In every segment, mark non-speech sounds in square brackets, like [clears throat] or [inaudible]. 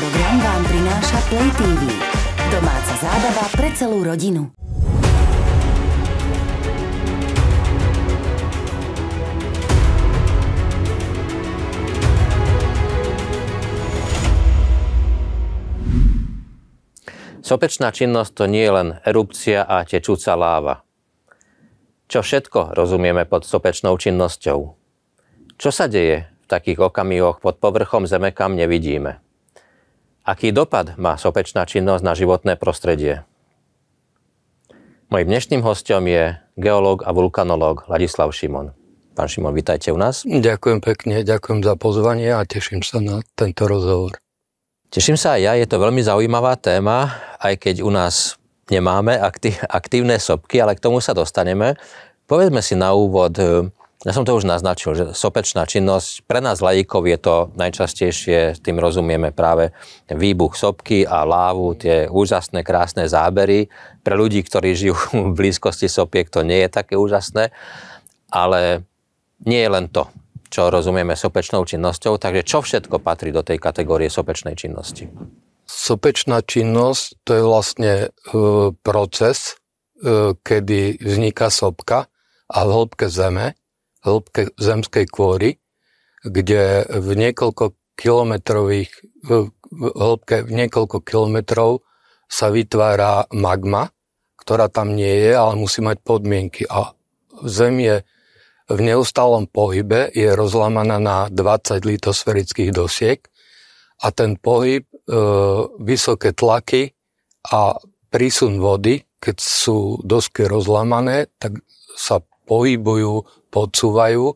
program vám prináša Play TV. Domáca zábava pre celú rodinu. Sopečná činnosť to nie je len erupcia a tečúca láva. Čo všetko rozumieme pod sopečnou činnosťou? Čo sa deje v takých okamihoch pod povrchom Zeme, kam nevidíme? Aký dopad má sopečná činnosť na životné prostredie? Mojím dnešným hostom je geológ a vulkanológ Ladislav Šimon. Pán Šimon, vítajte u nás. Ďakujem pekne, ďakujem za pozvanie a teším sa na tento rozhovor. Teším sa aj ja, je to veľmi zaujímavá téma, aj keď u nás nemáme aktívne sopky, ale k tomu sa dostaneme. Povedzme si na úvod, ja som to už naznačil, že sopečná činnosť, pre nás lajíkov je to najčastejšie, tým rozumieme práve výbuch sopky a lávu, tie úžasné, krásne zábery. Pre ľudí, ktorí žijú [laughs] v blízkosti sopiek, to nie je také úžasné, ale nie je len to čo rozumieme sopečnou činnosťou. Takže čo všetko patrí do tej kategórie sopečnej činnosti? Sopečná činnosť to je vlastne e, proces, e, kedy vzniká sopka a v hĺbke zeme, hĺbke zemskej kôry, kde v niekoľko kilometrových, v hĺbke niekoľko kilometrov sa vytvára magma, ktorá tam nie je, ale musí mať podmienky. A zem je v neustálom pohybe je rozlamaná na 20 litosferických dosiek a ten pohyb, e, vysoké tlaky a prísun vody, keď sú dosky rozlamané, tak sa pohybujú, podsúvajú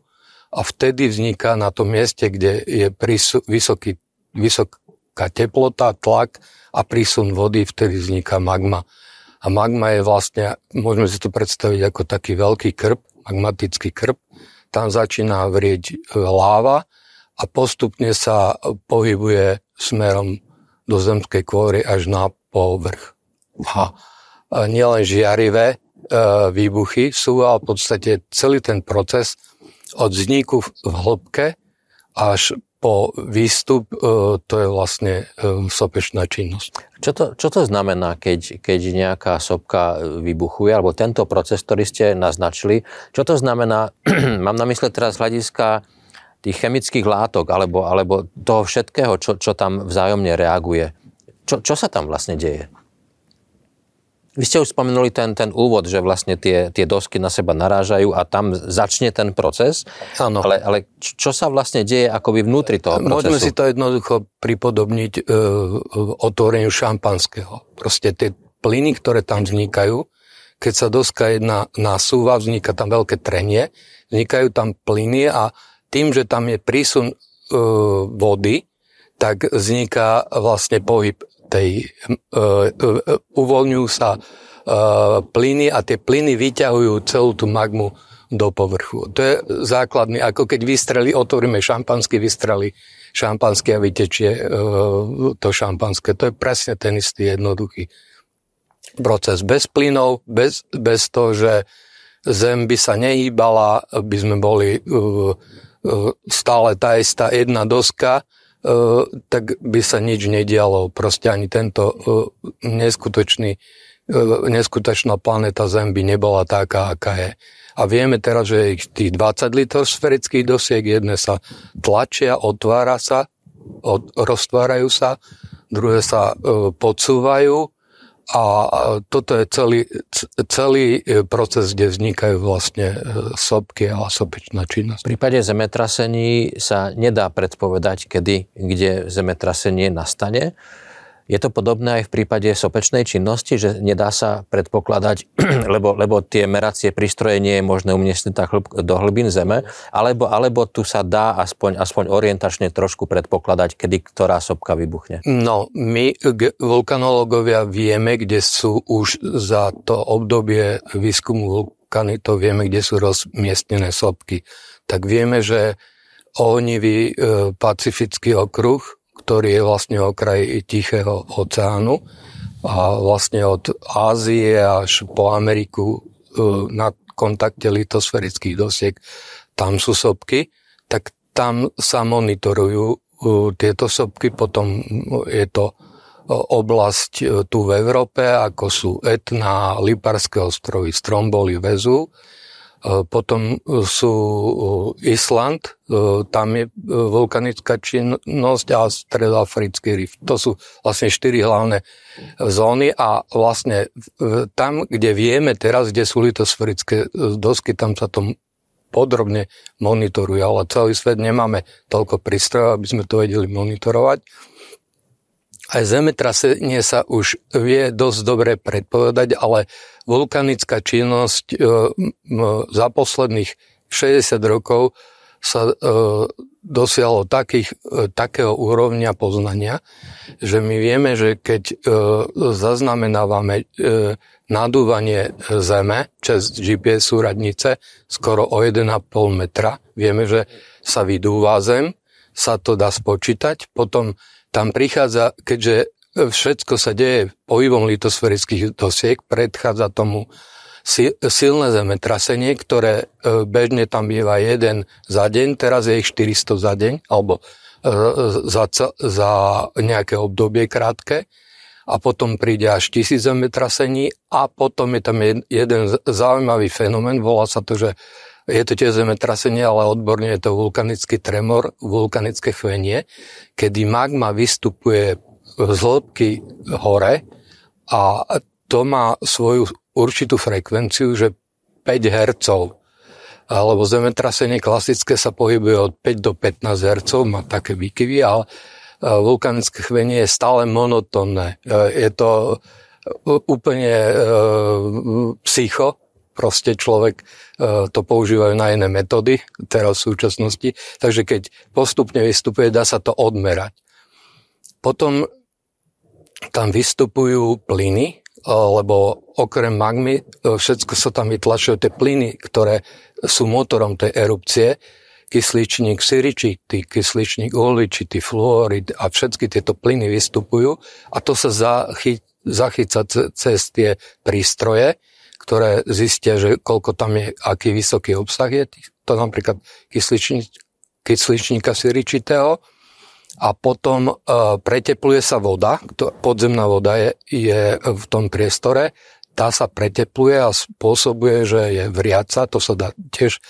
a vtedy vzniká na tom mieste, kde je prísu, vysoký, vysoká teplota, tlak a prísun vody, vtedy vzniká magma. A magma je vlastne, môžeme si to predstaviť ako taký veľký krb, magmatický krb, tam začína vrieť láva a postupne sa pohybuje smerom do zemskej kôry až na povrch. A nielen žiarivé výbuchy sú, ale v podstate celý ten proces od vzniku v hĺbke až po výstup, e, to je vlastne e, sopečná činnosť. Čo to, čo to znamená, keď, keď nejaká sopka vybuchuje, alebo tento proces, ktorý ste naznačili, čo to znamená, [clears throat] mám na mysle teraz hľadiska tých chemických látok, alebo, alebo toho všetkého, čo, čo tam vzájomne reaguje. Čo, čo sa tam vlastne deje? Vy ste už spomenuli ten, ten úvod, že vlastne tie, tie dosky na seba narážajú a tam začne ten proces. Áno. Ale, ale čo sa vlastne deje akoby vnútri toho procesu? Môžeme si to jednoducho pripodobniť e, otvoreniu šampanského. Proste tie plyny, ktoré tam vznikajú, keď sa doska jedna nasúva, vzniká tam veľké trenie, vznikajú tam plyny a tým, že tam je prísun e, vody, tak vzniká vlastne pohyb tej, uh, uh, uvoľňujú sa uh, plyny a tie plyny vyťahujú celú tú magmu do povrchu. To je základný, ako keď vystreli, otvoríme šampanský, vystreli šampanský a vytečie to šampanské. To je presne ten istý jednoduchý proces. Bez plynov, bez, bez toho, že zem by sa nehýbala, by sme boli stále tá istá jedna doska, tak by sa nič nedialo. Proste ani tento e, neskutočný, e, neskutočná planéta Zem by nebola taká, aká je. A vieme teraz, že ich tých 20 litrov sferických dosiek, jedné sa tlačia, otvára sa, od, roztvárajú sa, druhé sa e, podsúvajú a toto je celý, celý proces, kde vznikajú vlastne e, sopky a sopečná činnosť. V prípade zemetrasení sa nedá predpovedať, kedy, kde zemetrasenie nastane. Je to podobné aj v prípade sopečnej činnosti, že nedá sa predpokladať, [clears throat] lebo, lebo tie meracie prístroje nie je možné umiestiť do hlbín zeme, alebo, alebo tu sa dá aspoň, aspoň orientačne trošku predpokladať, kedy ktorá sopka vybuchne. No, my vulkanológovia vieme, kde sú už za to obdobie výskumu vulkanitov, vieme, kde sú rozmiestnené sopky. Tak vieme, že ohnivý e, pacifický okruh, ktorý je vlastne okraj Tichého oceánu a vlastne od Ázie až po Ameriku e, na kontakte litosferických dosiek, tam sú sopky, tak tam sa monitorujú e, tieto sopky, potom je to oblasť tu v Európe, ako sú Etna, Liparské ostrovy, Stromboli, Vezu. Potom sú Island, tam je vulkanická činnosť a stredoafrický rift. To sú vlastne štyri hlavné zóny a vlastne tam, kde vieme teraz, kde sú litosferické dosky, tam sa to podrobne monitoruje, ale celý svet nemáme toľko prístrojov, aby sme to vedeli monitorovať. Aj zemetrasenie sa už vie dosť dobre predpovedať, ale vulkanická činnosť e, za posledných 60 rokov sa e, dosiahlo takých, e, takého úrovňa poznania, že my vieme, že keď zaznamenávame nadúvanie Zeme cez GPS súradnice skoro o 1,5 metra, vieme, že sa vydúva Zem, sa to dá spočítať, potom tam prichádza, keďže všetko sa deje pohybom litosferických dosiek, predchádza tomu silné zemetrasenie, ktoré e, bežne tam býva jeden za deň, teraz je ich 400 za deň, alebo e, za, za nejaké obdobie krátke a potom príde až tisíc zemetrasení a potom je tam jeden zaujímavý fenomén, volá sa to, že je to tiež zemetrasenie, ale odborne je to vulkanický tremor, vulkanické chvenie, kedy magma vystupuje z hĺbky hore a to má svoju určitú frekvenciu, že 5 Hz alebo zemetrasenie klasické sa pohybuje od 5 do 15 Hz, má také výkyvy, ale vulkanické chvenie je stále monotónne. Je to úplne e, psycho, proste človek e, to používajú na iné metódy, teraz v súčasnosti, takže keď postupne vystupuje, dá sa to odmerať. Potom tam vystupujú plyny, e, lebo okrem magmy e, všetko sa tam vytlačujú tie plyny, ktoré sú motorom tej erupcie, kysličník siričitý, kysličník uhličitý, fluorid a všetky tieto plyny vystupujú a to sa zachy, zachyca cez tie prístroje ktoré zistia, že koľko tam je, aký vysoký obsah je, to napríklad kysličník, kysličníka siričitého a potom e, pretepluje sa voda, to, podzemná voda je, je v tom priestore, tá sa pretepluje a spôsobuje, že je vriaca, to sa dá tiež e,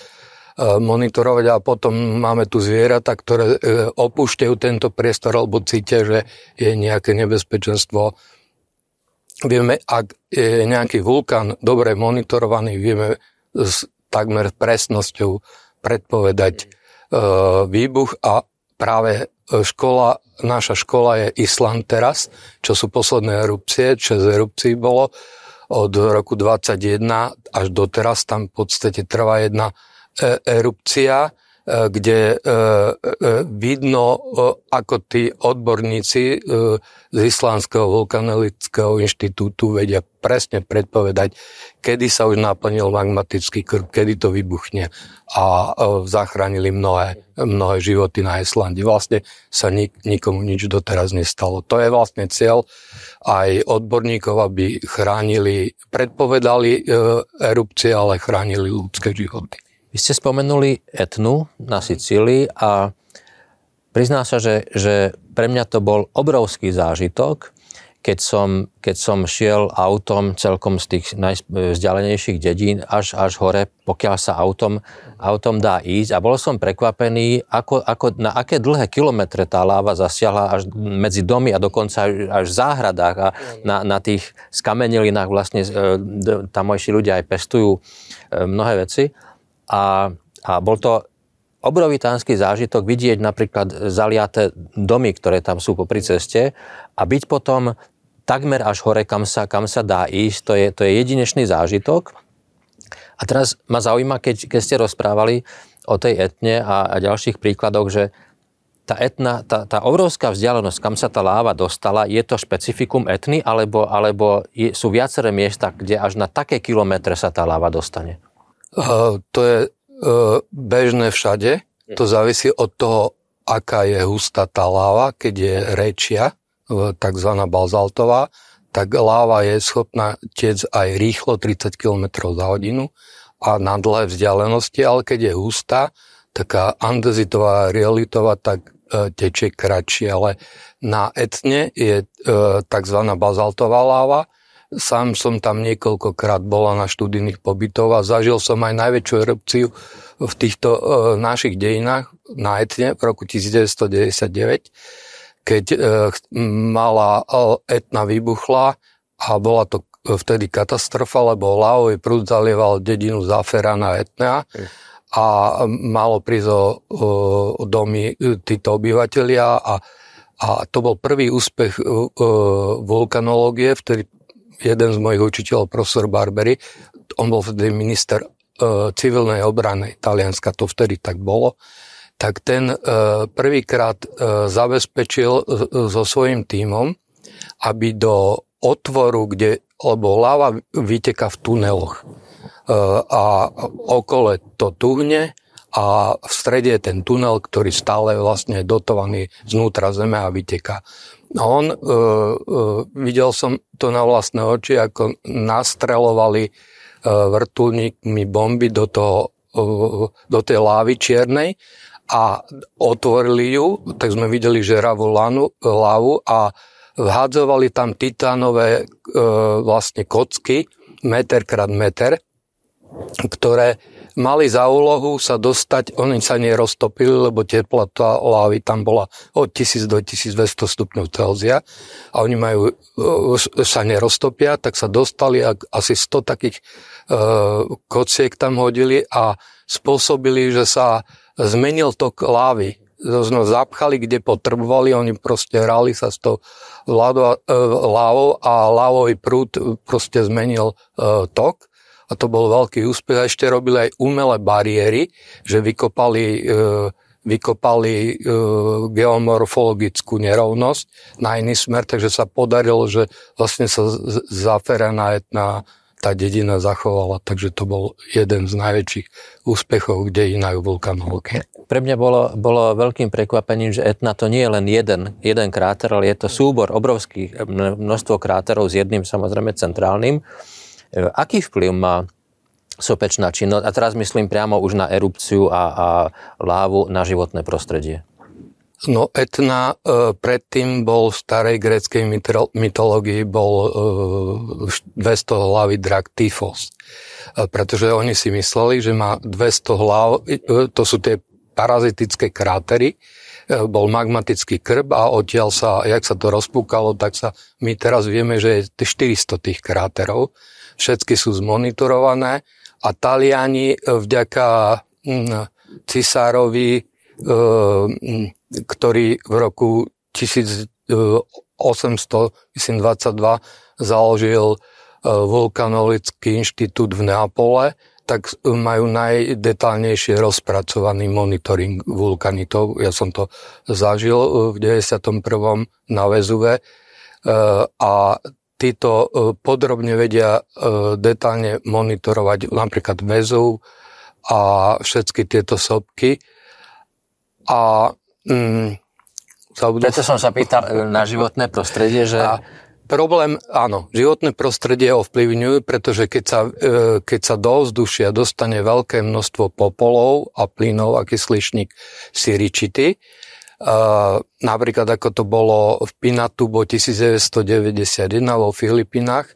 monitorovať. A potom máme tu zvieratá, ktoré e, opúšťajú tento priestor alebo cítia, že je nejaké nebezpečenstvo Vieme, ak je nejaký vulkán dobre monitorovaný, vieme s takmer presnosťou predpovedať e, výbuch a práve škola, naša škola je Island teraz, čo sú posledné erupcie, čo z erupcií bolo od roku 21 až doteraz, tam v podstate trvá jedna e, erupcia. E, kde e, e, vidno, ako tí odborníci z Islandského vulkanelického inštitútu vedia presne predpovedať, kedy sa už naplnil magmatický krv, kedy to vybuchne a zachránili mnohé, mnohé životy na Islande. Vlastne sa nik, nikomu nič doteraz nestalo. To je vlastne cieľ aj odborníkov, aby chránili, predpovedali erupcie, ale chránili ľudské životy. Vy ste spomenuli Etnu na Sicílii a prizná sa, že, že pre mňa to bol obrovský zážitok, keď som, keď som šiel autom celkom z tých najvzdialenejších dedín až, až hore, pokiaľ sa autom, autom dá ísť. A bol som prekvapený, ako, ako, na aké dlhé kilometre tá láva zasiahla až medzi domy a dokonca až v záhradách a na, na tých skamenelinách vlastne e, tamojší ľudia aj pestujú e, mnohé veci. A, a bol to obrovitánsky zážitok vidieť napríklad zaliaté domy, ktoré tam sú popri ceste a byť potom takmer až hore, kam sa, kam sa dá ísť. To je, to je jedinečný zážitok. A teraz ma zaujíma, keď, keď ste rozprávali o tej etne a, a ďalších príkladoch, že tá etna, tá, tá obrovská vzdialenosť, kam sa tá láva dostala, je to špecifikum etny, alebo, alebo je, sú viaceré miesta, kde až na také kilometre sa tá láva dostane? To je e, bežné všade. To závisí od toho, aká je hustá tá láva. Keď je rečia, tzv. bazaltová, tak láva je schopná tiec aj rýchlo 30 km za hodinu a na dlhé vzdialenosti, ale keď je hustá, taká andezitová, realitová, tak tečie kratšie, ale na etne je tzv. bazaltová láva, Sám som tam niekoľkokrát bola na študijných pobytov a zažil som aj najväčšiu erupciu v týchto e, našich dejinách na Etne v roku 1999, keď e, mala Etna vybuchla a bola to vtedy katastrofa, lebo lavový prúd zalieval dedinu Zaferana Etna a malo prísť o, o domy e, títo obyvateľia a a to bol prvý úspech uh, vulkanológie, vtedy jeden z mojich učiteľov, profesor Barberi, on bol vtedy minister uh, civilnej obrany Talianska, to vtedy tak bolo, tak ten uh, prvýkrát uh, zabezpečil uh, so svojím tímom, aby do otvoru, kde, lebo láva vyteka v tuneloch uh, a okolo to tuhne a v strede je ten tunel, ktorý stále vlastne je dotovaný znútra zeme a vyteká. On, uh, uh, videl som to na vlastné oči, ako nastrelovali uh, vrtulníkmi bomby do, toho, uh, do tej lávy čiernej a otvorili ju, tak sme videli žeravú lanu, lávu a vhádzovali tam titánové vlastne kocky, meter krát meter, ktoré mali za úlohu sa dostať, oni sa neroztopili, lebo teplota lávy tam bola od 1000 do 1200 stupňov Celzia a oni majú, e, sa neroztopia, tak sa dostali asi 100 takých uh, kociek tam hodili a spôsobili, že sa zmenil tok lávy. Zno zapchali, kde potrebovali, oni proste hrali sa s tou e, lávou a lávový prúd proste zmenil uh, tok a to bol veľký úspech. A ešte robili aj umelé bariéry, že vykopali, e, vykopali e, geomorfologickú nerovnosť na iný smer, takže sa podarilo, že vlastne sa zaferená etná tá dedina zachovala, takže to bol jeden z najväčších úspechov dejinajú vulkanológie. Pre mňa bolo, bolo veľkým prekvapením, že Etna to nie je len jeden, jeden kráter, ale je to súbor obrovských množstvo kráterov s jedným samozrejme centrálnym. E, aký vplyv má sopečná činnosť, a teraz myslím priamo už na erupciu a, a lávu na životné prostredie? No Etna e, predtým bol v starej gréckej mytológii bol e, 200 hlavy drak Tyfos. E, pretože oni si mysleli, že má 200 hlav, e, to sú tie parazitické krátery, e, bol magmatický krb a odtiaľ sa, jak sa to rozpúkalo, tak sa my teraz vieme, že je 400 tých kráterov všetky sú zmonitorované a Taliani e, vďaka cisárovi, e, ktorý v roku 1822 založil e, vulkanolický inštitút v Neapole, tak majú najdetálnejšie rozpracovaný monitoring vulkanitov. Ja som to zažil v 91. na Vezuve a títo e, podrobne vedia e, detálne monitorovať napríklad väzov a všetky tieto sopky. A mm, Preto som sa pýtal e, na životné prostredie, že... A problém, áno, životné prostredie ovplyvňujú, pretože keď sa, keď sa do vzdušia dostane veľké množstvo popolov a plynov a kysličník siričity, napríklad ako to bolo v Pinatubo 1991 vo Filipinách,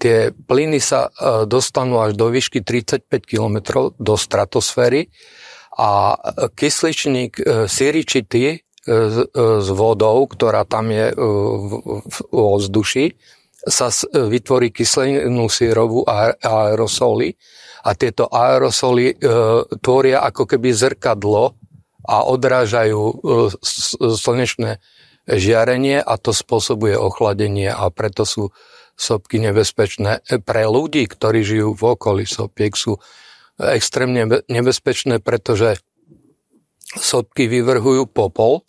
tie plyny sa e, dostanú až do výšky 35 km do stratosféry a kysličník e, siričitý e, s vodou, ktorá tam je v ovzduši, sa vytvorí kyselinu sírovú a aerosoly a tieto aerosoly tvoria ako keby zrkadlo a odrážajú e, slnečné žiarenie a to spôsobuje ochladenie a preto sú sopky nebezpečné. Pre ľudí, ktorí žijú v okolí sopiek, sú extrémne nebezpečné, pretože sopky vyvrhujú popol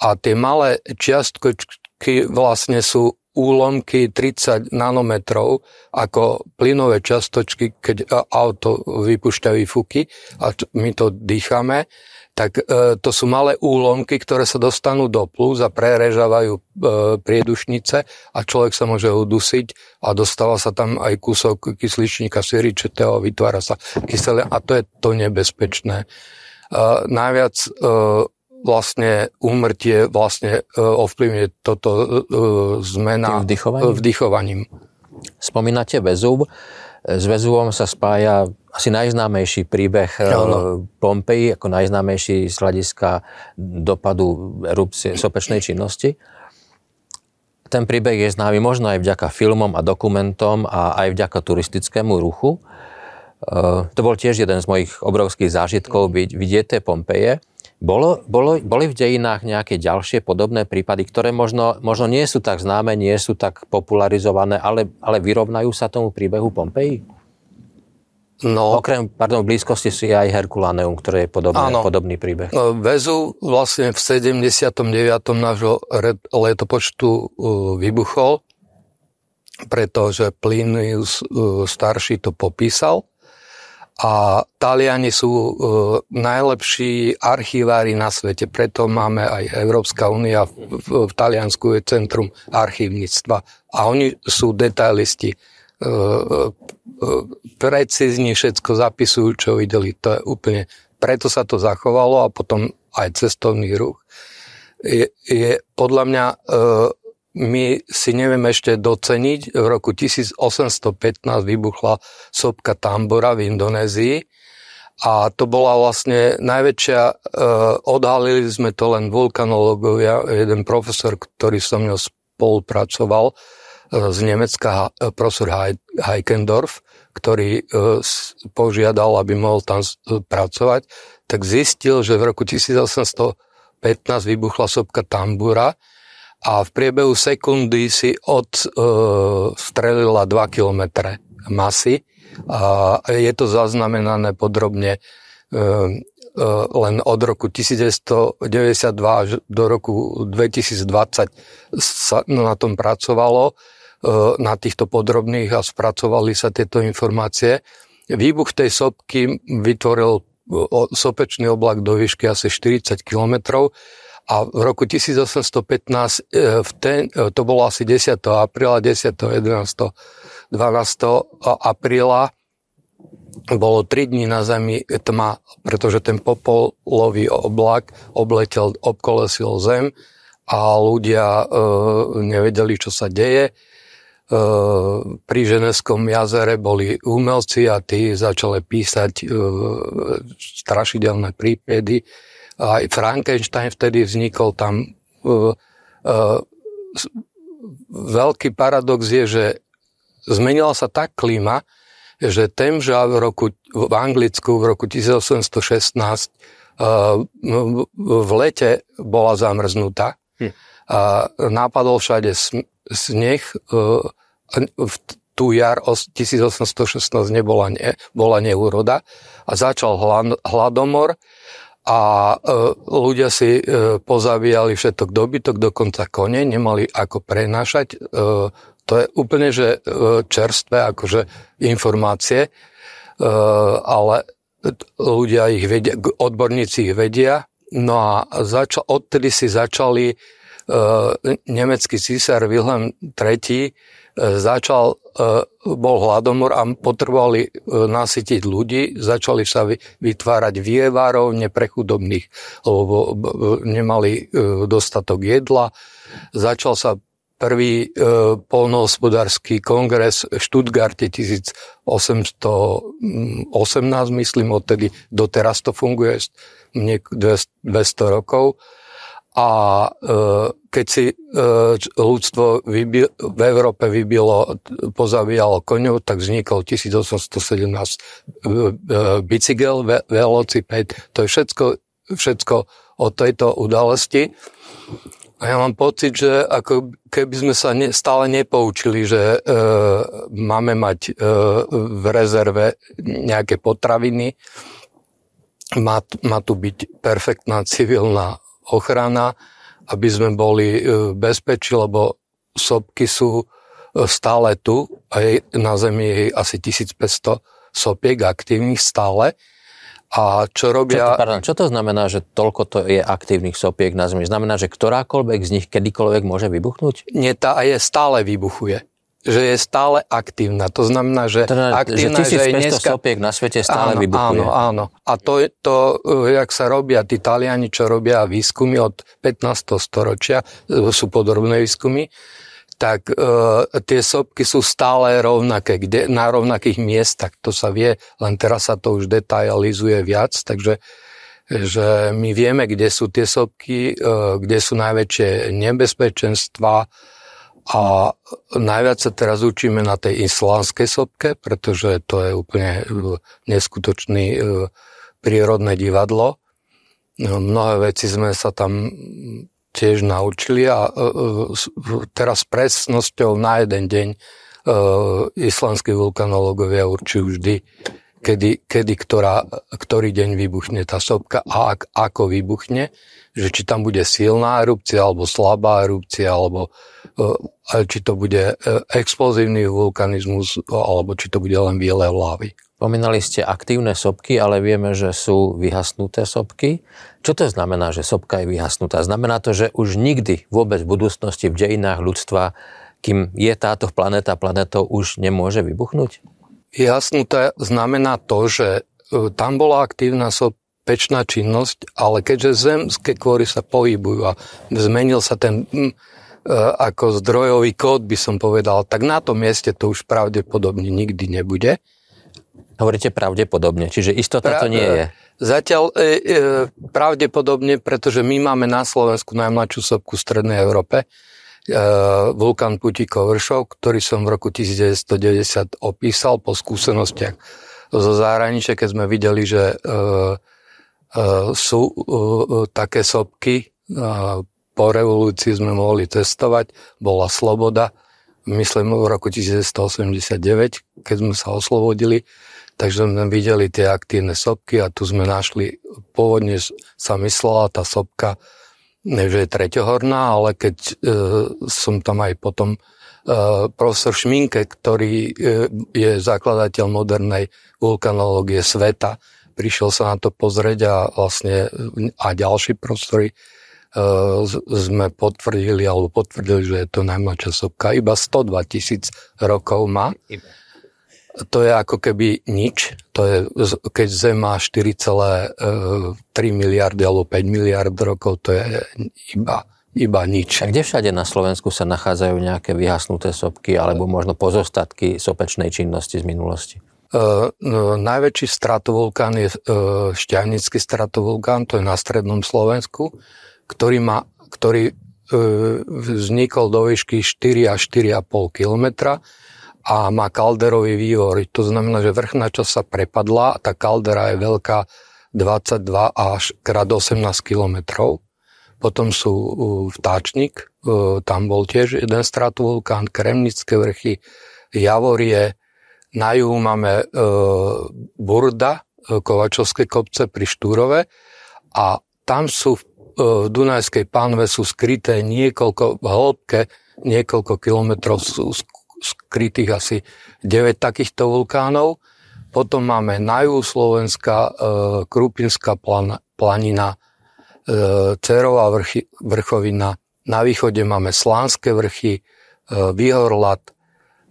a tie malé čiastky vlastne sú úlomky 30 nanometrov ako plynové častočky, keď auto vypúšťa výfuky a my to dýchame tak e, to sú malé úlomky, ktoré sa dostanú do plus a prerežavajú e, priedušnice a človek sa môže udusiť a dostáva sa tam aj kúsok kysličníka siričetého, vytvára sa kyselé a to je to nebezpečné. E, najviac e, vlastne úmrtie vlastne e, ovplyvňuje toto e, zmena vdychovaním? vdychovaním. Spomínate Vezúv. S Vezúvom sa spája asi najznámejší príbeh no. Pompeji, ako najznámejší z hľadiska dopadu erupcie sopečnej činnosti. Ten príbeh je známy možno aj vďaka filmom a dokumentom a aj vďaka turistickému ruchu. E, to bol tiež jeden z mojich obrovských zážitkov vidieť tie Pompeje. Bolo, bolo, boli v dejinách nejaké ďalšie podobné prípady, ktoré možno, možno nie sú tak známe, nie sú tak popularizované, ale, ale vyrovnajú sa tomu príbehu Pompeji? No, Okrem, pardon, v blízkosti si aj Herkuláneum, ktoré je podobné, áno, podobný príbeh. No, Vezu vlastne v 79. nášho letopočtu uh, vybuchol, pretože Plinius uh, starší to popísal. A Taliani sú uh, najlepší archivári na svete, preto máme aj Európska únia, v, v Taliansku je centrum archívnictva a oni sú detailisti precízni všetko zapisujú, čo videli. To je úplne, preto sa to zachovalo a potom aj cestovný ruch. Je, je podľa mňa, e, my si nevieme ešte doceniť, v roku 1815 vybuchla sopka Tambora v Indonézii a to bola vlastne najväčšia, e, odhalili sme to len vulkanologovia, jeden profesor, ktorý so mnou spolupracoval, z Nemecka e, profesor Heikendorf, ktorý e, požiadal, aby mohol tam pracovať, tak zistil, že v roku 1815 vybuchla sopka tambura a v priebehu sekundy si odstrelila e, 2 km masy. A je to zaznamenané podrobne len od roku 1992 až do roku 2020 sa na tom pracovalo E, na týchto podrobných a spracovali sa tieto informácie. Výbuch tej sopky vytvoril sopečný oblak do výšky asi 40 km a v roku 1815, e, v ten, e, to bolo asi 10. apríla, 10. 11. 12. apríla, bolo 3 dní na Zemi tma, pretože ten popolový oblak obletel, obkolesil Zem a ľudia e, nevedeli, čo sa deje pri Ženevskom jazere boli umelci a tí začali písať e, strašidelné prípady. Aj Frankenstein vtedy vznikol tam. E, e, veľký paradox je, že zmenila sa tak klíma, že Temža v, roku, v Anglicku v roku 1816 v lete bola zamrznutá. Hm. A napadol všade sneh, v tú jar 1816 nebola ne, bola neúroda a začal hladomor a e, ľudia si e, pozabíjali všetok dobytok, dokonca kone, nemali ako prenášať. E, to je úplne, že čerstvé akože informácie, ale ľudia ich vedia, odborníci ich vedia. No a začal, odtedy si začali nemecký císar Wilhelm III začal, e, bol hladomor a potrebovali e, nasytiť ľudí, začali sa vytvárať vievárov prechudobných, lebo nemali e, dostatok jedla. Začal sa prvý polnohospodársky kongres v Stuttgarte 1818, myslím, odtedy doteraz to funguje 200 rokov a e, keď si e, ľudstvo vybil, v Európe vybilo, pozabíjalo koňov, tak vznikol 1817 e, bicykel, velociped, to je všetko, všetko o tejto udalosti. A ja mám pocit, že ako keby sme sa ne, stále nepoučili, že e, máme mať e, v rezerve nejaké potraviny, má, má tu byť perfektná civilná ochrana, aby sme boli e, v bezpečí, lebo sopky sú e, stále tu a je, na Zemi je asi 1500 sopiek aktívnych stále. A čo robia... Čo to, pardon, čo to znamená, že toľko to je aktívnych sopiek na Zemi? Znamená, že ktorákoľvek z nich kedykoľvek môže vybuchnúť? Nie, tá je stále vybuchuje. Že je stále aktívna. To znamená, že Teda, aktívna, že že, je 1500 dneska... sopiek na svete stále áno, vybukuje. áno, áno. A to, je to, eh, jak sa robia tí Taliani, čo robia výskumy od 15. storočia, eh, sú podrobné výskumy, tak e, tie sopky sú stále rovnaké, kde, na rovnakých miestach. To sa vie, len teraz sa to už detailizuje viac, takže že my vieme, kde sú tie sopky, e, kde sú najväčšie nebezpečenstva a najviac sa teraz učíme na tej islandskej sopke, pretože to je úplne e, neskutočný e, prírodné divadlo. No, mnohé veci sme sa tam tiež naučili a teraz presnosťou na jeden deň islandskí vulkanológovia určujú vždy, kedy, kedy ktorá, ktorý deň vybuchne tá sopka a ak, ako vybuchne, že či tam bude silná erupcia alebo slabá erupcia, alebo či to bude explozívny vulkanizmus, alebo či to bude len biele lávy. Spomínali ste aktívne sopky, ale vieme, že sú vyhasnuté sopky. Čo to znamená, že sopka je vyhasnutá? Znamená to, že už nikdy vôbec v budúcnosti v dejinách ľudstva, kým je táto planéta planetou, už nemôže vybuchnúť? Vyhasnuté znamená to, že e, tam bola aktívna sopečná činnosť, ale keďže zemské kôry sa pohybujú a zmenil sa ten hm, ako zdrojový kód, by som povedal, tak na tom mieste to už pravdepodobne nikdy nebude. Hovoríte pravdepodobne, čiže istota pra, to nie je. Zatiaľ e, e, pravdepodobne, pretože my máme na Slovensku najmladšiu sopku v Strednej Európe, e, vulkán Putikov Vršov, ktorý som v roku 1990 opísal po skúsenostiach zo zahraničia, keď sme videli, že e, e, sú e, také sopky. E, po revolúcii sme mohli testovať, bola sloboda, myslím v roku 1989, keď sme sa oslobodili Takže sme videli tie aktívne sopky a tu sme našli, pôvodne sa myslela tá sopka, že je treťohorná, ale keď e, som tam aj potom e, profesor Šminke, ktorý e, je zakladateľ modernej vulkanológie sveta, prišiel sa na to pozrieť a vlastne a ďalší profesori e, sme potvrdili alebo potvrdili, že je to najmladšia sopka. Iba 102 tisíc rokov má. To je ako keby nič. To je, keď Zem má 4,3 e, miliardy alebo 5 miliard rokov, to je iba, iba nič. A kde všade na Slovensku sa nachádzajú nejaké vyhasnuté sopky alebo možno pozostatky sopečnej činnosti z minulosti? Uh, no, najväčší stratovulkán je uh, Šťavnický stratovulkán, to je na strednom Slovensku, ktorý, má, ktorý uh, vznikol do výšky 4 až 4,5 kilometra a má kalderový vývor. To znamená, že vrchná časť sa prepadla a tá kaldera je veľká 22 až krát 18 kilometrov. Potom sú vtáčnik, tam bol tiež jeden stratovulkán, Kremnické vrchy, Javorie, na juhu máme Burda, Kovačovské kopce pri Štúrove a tam sú v Dunajskej pánve sú skryté niekoľko, v hĺbke niekoľko kilometrov sú skrytých asi 9 takýchto vulkánov. Potom máme na juhu Slovenska e, Krupinská plan, planina, e, Cerová vrchy, vrchovina, na východe máme Slánske vrchy, e, Výhorlat.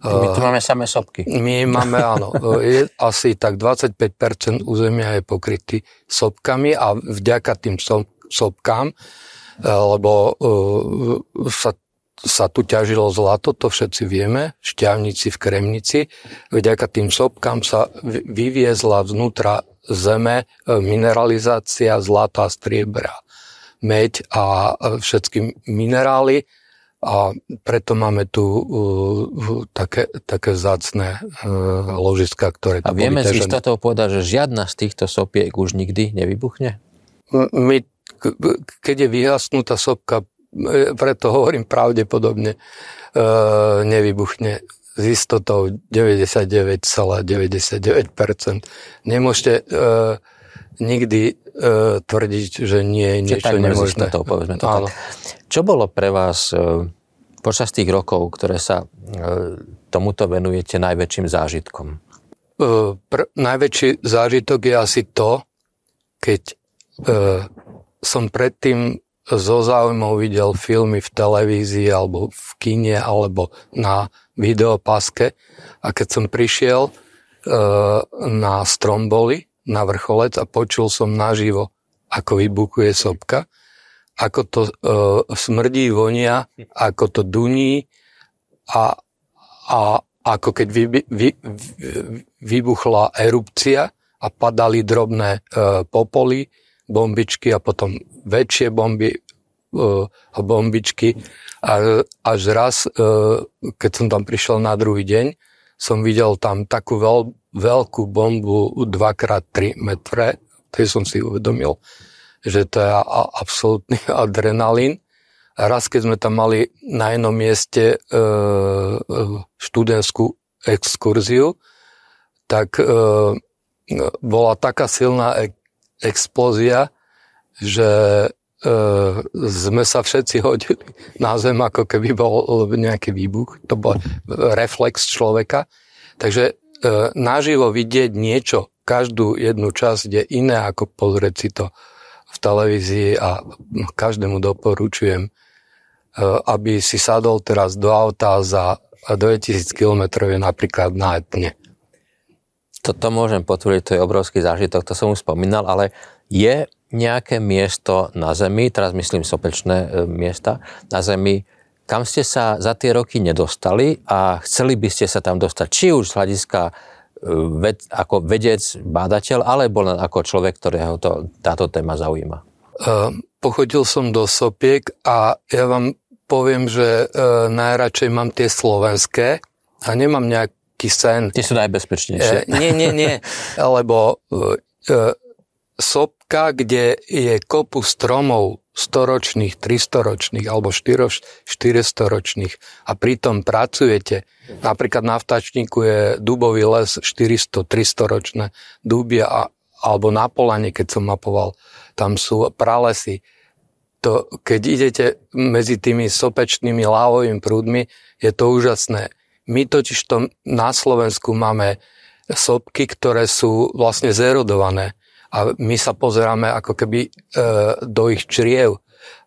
E, my tu máme samé sopky. My máme, áno, e, je asi tak 25% územia je pokrytý sopkami a vďaka tým sopkám, e, lebo sa sa tu ťažilo zlato, to všetci vieme, šťavníci v Kremnici. Vďaka tým sopkám sa vyviezla vnútra zeme e, mineralizácia zlata, striebra, meď a e, všetky minerály a preto máme tu uh, také, také zácne uh, ložiska, ktoré A vieme s istotou povedať, že žiadna z týchto sopiek už nikdy nevybuchne? My, keď je vyhasnutá sopka E, preto hovorím pravdepodobne, e, nevybuchne s istotou 99,99%. Nemôžete e, nikdy tvrdiť, že nie je niečo nemožné. To, povedzme to Áno. tak. Čo bolo pre vás počas tých rokov, ktoré sa tomuto venujete najväčším zážitkom? Pr- najväčší zážitok je asi to, keď som predtým zo záujmou videl filmy v televízii alebo v kine alebo na videopaske a keď som prišiel e, na Stromboli, na vrcholec a počul som naživo, ako vybuchuje sopka, ako to e, smrdí, vonia, ako to duní a, a ako keď vy, vy, vybuchla erupcia a padali drobné e, popoly, bombičky a potom väčšie bomby uh, a bombičky. A až raz, uh, keď som tam prišiel na druhý deň, som videl tam takú veľ, veľkú bombu 2x3 metre, tej som si uvedomil, že to je absolútny [laughs] adrenalín. A raz, keď sme tam mali na jednom mieste uh, študentskú exkurziu, tak bola taká silná explózia, že e, sme sa všetci [laughs] hodili na zem, ako keby bol nejaký výbuch. To bol reflex človeka. Takže e, naživo vidieť niečo, každú jednu časť je iné, ako pozrieť si to v televízii a každému doporučujem, e, aby si sadol teraz do auta za 2000 km napríklad na Etne toto môžem potvrdiť, to je obrovský zážitok, to som už spomínal, ale je nejaké miesto na Zemi, teraz myslím sopečné e, miesta na Zemi, kam ste sa za tie roky nedostali a chceli by ste sa tam dostať, či už z hľadiska e, ved, ako vedec, bádateľ, alebo len ako človek, ktorého to, táto téma zaujíma? Uh, pochodil som do Sopiek a ja vám poviem, že najradšej mám tie slovenské a nemám nejak sen. Tie sú najbezpečnejšie. E, nie, nie, nie, [laughs] lebo e, e, sopka, kde je kopu stromov storočných, 300 ročných alebo 400 ročných a pritom pracujete. Napríklad na vtačníku je dubový les 400-300 ročné dubia a, alebo na Polane, keď som mapoval, tam sú pralesy. To, keď idete medzi tými sopečnými lávovými prúdmi, je to úžasné. My totiž to na Slovensku máme sopky, ktoré sú vlastne zerodované a my sa pozeráme ako keby e, do ich čriev.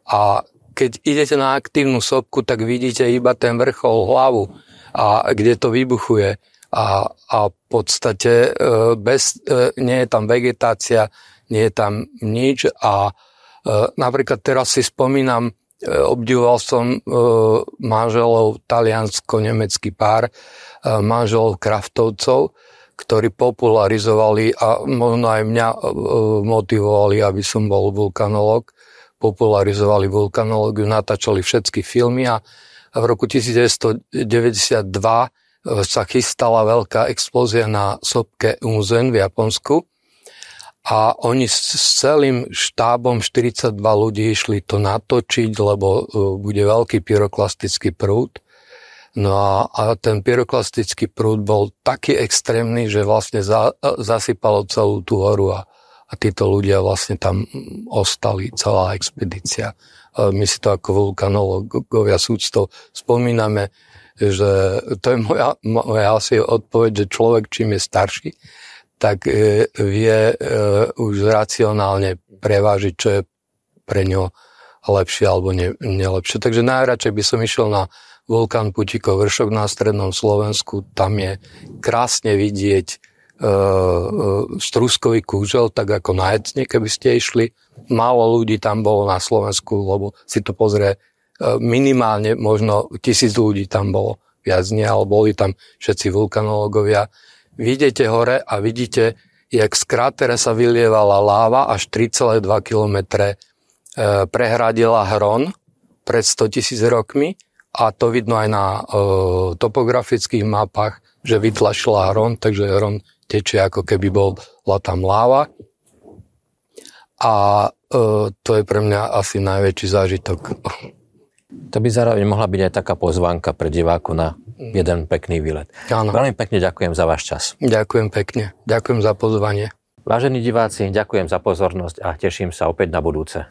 A keď idete na aktívnu sopku, tak vidíte iba ten vrchol hlavu a kde to vybuchuje. A, a v podstate e, bez, e, nie je tam vegetácia, nie je tam nič a e, napríklad teraz si spomínam, obdivoval som e, manželov taliansko-nemecký pár, e, manželov kraftovcov, ktorí popularizovali a možno aj mňa motivovali, aby som bol vulkanolog. Popularizovali vulkanológiu, natáčali všetky filmy a v roku 1992 sa chystala veľká explózia na sopke Unzen v Japonsku a oni s celým štábom 42 ľudí išli to natočiť, lebo e, bude veľký pyroklastický prúd. No a, a ten pyroklastický prúd bol taký extrémny, že vlastne za, e, zasypalo celú tú horu a, a títo ľudia vlastne tam ostali, celá expedícia. E, my si to ako vulkanológovia súdstov spomíname, že to je moja, moja asi odpoveď, že človek čím je starší, tak e, vie e, už racionálne prevážiť, čo je pre ňo lepšie alebo ne, nelepšie. Takže najradšej by som išiel na vulkán Putikov vršok na strednom Slovensku. Tam je krásne vidieť e, e, struskový kúžel, tak ako na Ecne, keby ste išli. Málo ľudí tam bolo na Slovensku, lebo si to pozrie e, minimálne, možno tisíc ľudí tam bolo viac nie, ale boli tam všetci vulkanológovia Vidíte hore a vidíte, jak z krátera sa vylievala láva až 3,2 km e, prehradila Hron pred 100 tisíc rokmi a to vidno aj na e, topografických mapách, že vytlašila Hron, takže Hron tečie ako keby bola tam láva. A e, to je pre mňa asi najväčší zážitok. To by zároveň mohla byť aj taká pozvánka pre diváku na jeden pekný výlet. Áno. Veľmi pekne ďakujem za váš čas. Ďakujem pekne. Ďakujem za pozvanie. Vážení diváci, ďakujem za pozornosť a teším sa opäť na budúce.